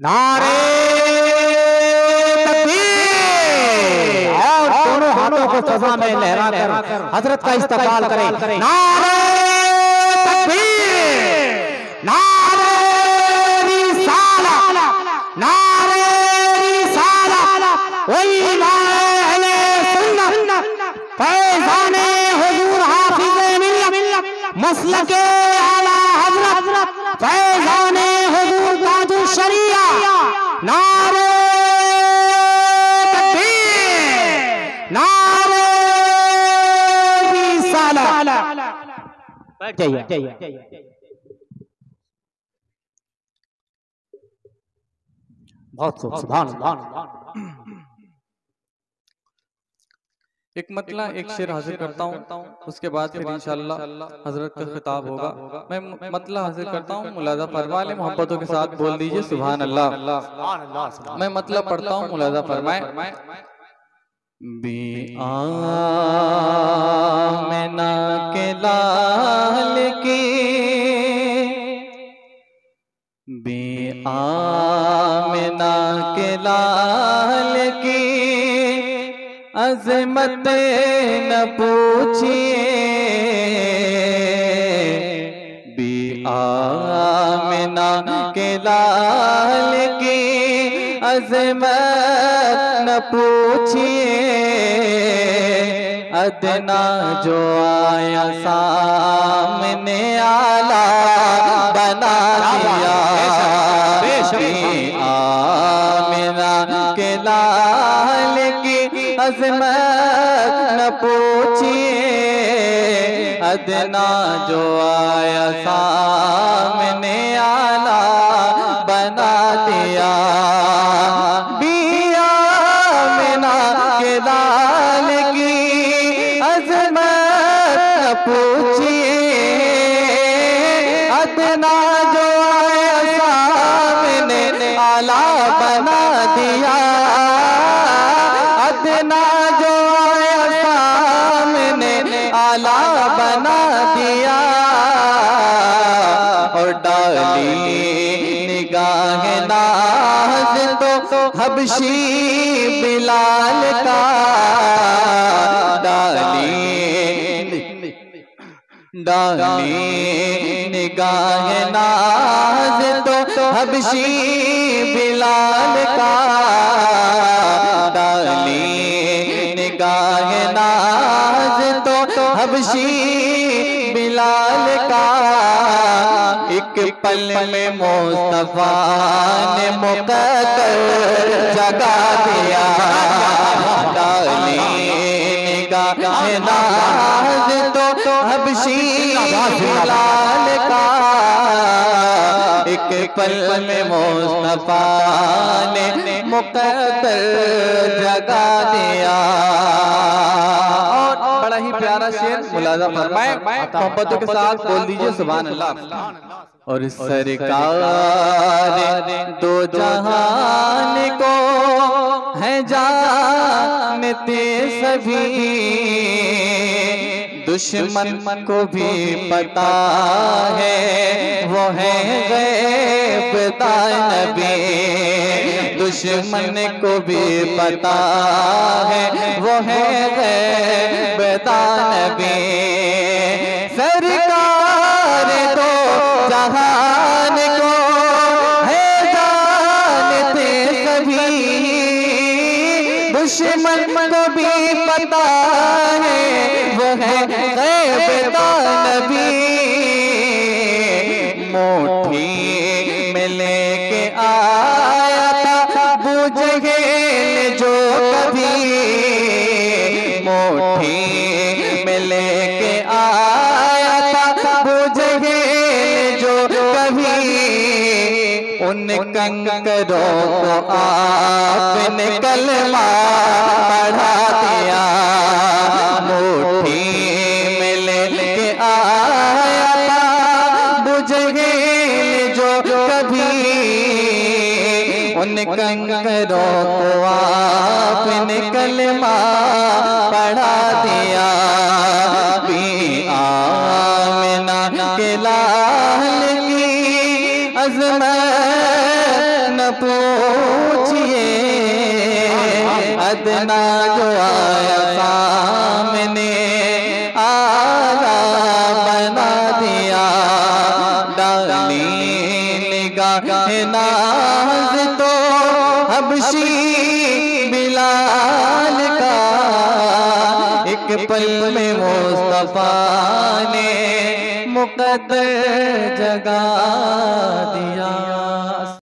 नारे और दोनों हाथों को सजा में लहरा कर हज़रत का इस्तकबाल करें। नारे नारे नारे वही फैजाने हुजूर हाफिज मिल्लत मसलके आला हज़रत फैजाने हुजूर ताजुल शरिया, नारे नारे बैठ जाइए। बहुत खूब, सुभान एक मतला एक शेर हाजिर करता हूँ उसके बाद फिर इंशाल्लाह हज़रत का खिताब होगा। मैं मतला हाजिर करता हूँ मुलाजा फरमाए मोहब्बतों के साथ बोल दीजिए सुबह अल्लाह मैं मतलब पढ़ता हूँ मुलाजा फरमाए। बी आमना के लाल की बी आमना के लाल अजमत न पूछिए। बी आमना के लाल की अजमत न पूछिए। अदना जो आया सामने आला बना दिया। आमना के लाल अजमत न पूछिए अदना जो आया सामने आला बना दिया। जो आला बना दिया। हबशी बिलाल का डाली डाली निगाह नाज तो हबशी बिलाल का डाली निगाह नाज तो हबशी बिलाल का एक पल में मुस्तफ़ा ने मुकद्दर जगा दिया। डाली निगाह नाज तो हबशी बिलाल का। एक पल में मुस्तफ़ा ने मुकद्दर जगा दिया। प्यारा शेर मुलाजा फरमाए मोहब्बतों के साथ बोल दीजिए सुबह अल्लाह और सरकार दो जहान को है जानते सभी। दुश्मन को भी पता है वो है गैब नबी दुश्मन को भी पता है वो है गैब नबी सरकार दो जहान को है जानते सभी। दुश्मन को भी पता है वो है गैब नबी मोठी उन कंकरों को आपने कलमा पढ़ा दिया। मुट्ठी में लेके आया था बुझ गए जो कभी उन कंकरों को आपने कलमा न पूछिए। अदना जो आया सामने आला बना दिया। डाली निगाह नाज तो हबशी एक पल में मुस्तफ़ा ने मुकद्दर जगा दिया।